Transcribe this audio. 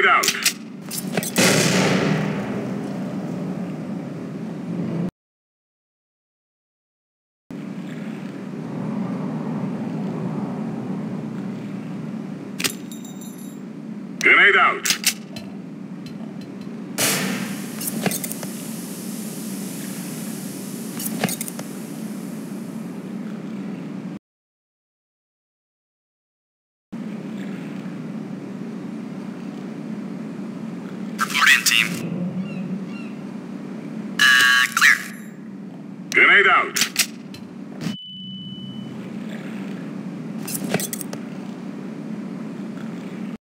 Grenade out. Grenade out. Team. Uh, clear. Grenade out.